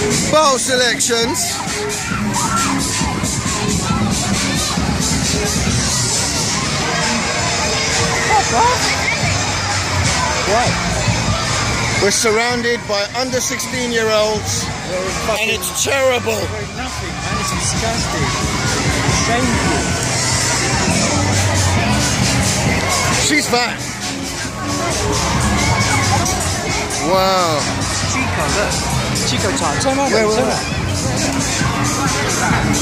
Bowl selections. What? We're surrounded by under 16 year olds and it's terrible. There's nothing, man. It's disgusting. Shameful. She's fat. Wow. Chico, look. Chico time. Turn mate, where, turn where?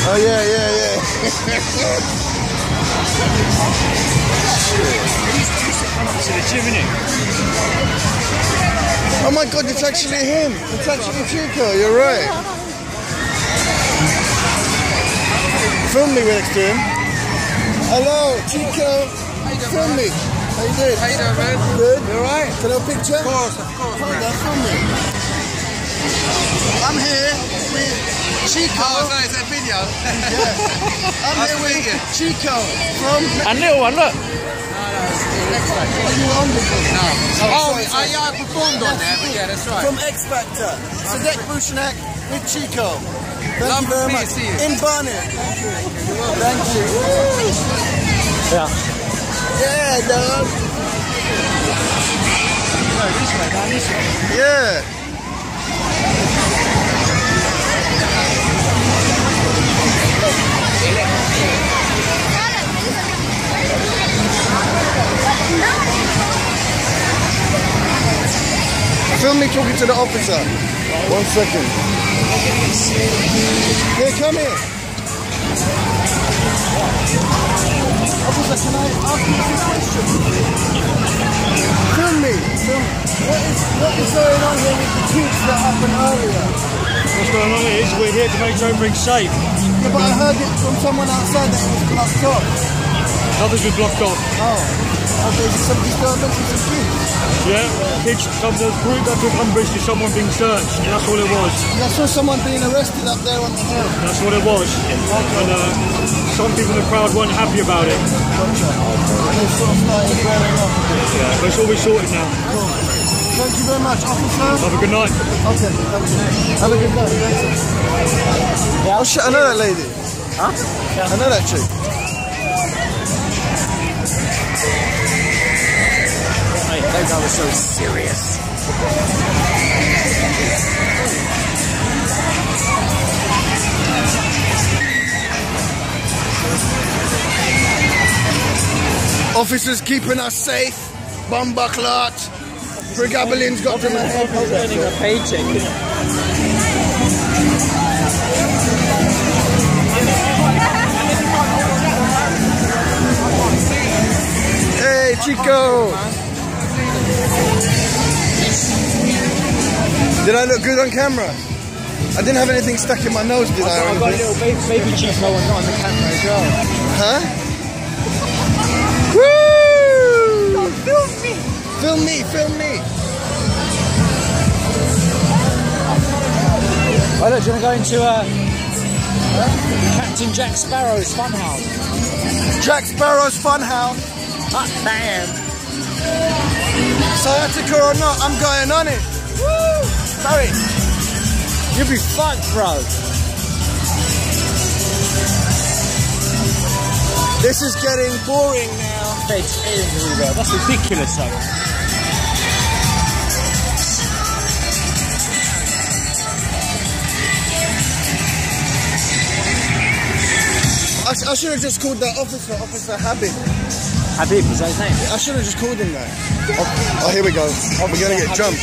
Oh yeah, yeah, yeah. To the gym, innit? oh my god, it's actually him. It's actually Chico, you're right. Film me next to him. Hello, Chico. Film me. How you doing? How you doing, man? Good. You alright? Can I have a picture? Of course, of course, Hold on, film me. I'm here with Chico. Oh, so it's a video. Yeah. I'm Nice here to with meet you. Chico from. And little one, look. Are you on the No. Oh, Oh, sorry, I, yeah, I performed on there, but yeah, that's right. From X Factor. Sadek Bushanak with Chico. Thank Love you very to much. see you. In Barnet. Thank you. Yeah. Yeah, dog. No, this way, down this way. Yeah. Film me talking to the officer. One second. Here, come here. Officer, can I ask you a question? Film me. Film. What is, what is going on here with the tweets that happened earlier? What's going on is we're here to make Joburg safe. Yeah, but I heard it from someone outside that it was blocked off. Nothing's been blocked off. Oh. Okay, so some disturbance with some kids. Yeah, kids, some of the group that took umbrage to someone being searched. That's all it was. I saw someone being arrested up there on the hill. That's what it was. And uh, some people in the crowd weren't happy about it. Gotcha. And they sort of started wearing off a bit. Yeah, but it's all been sorted now. Cool. Thank you very much, officer. Have a good night. Okay, thank you. Have a good night. Thanks. Oh shit, I know that lady. Huh? I know that chick. So serious. Officers keeping us safe. Bomba clot. Pregabalin's got to my head. earning a paycheck. Hey, Chico. Did I look good on camera? I didn't have anything stuck in my nose, did I? or I've got a anything? little baby, baby Chico on, on the camera as well. Huh? Woo! Film me! Film me, film me! Oh, look, do you want to go into uh, Captain Jack Sparrow's funhouse? Jack Sparrow's Funhouse. Hot damn. Sciatica or not, I'm going on it. Woo! Sorry. You'll be fucked, bro. This is getting boring now. Everywhere. That's ridiculous, though. I, should have just called that officer, Officer Habib. Habib, was that his name? I should have just called him that. Oh, oh, here we go. Oh, we're gonna get jumped.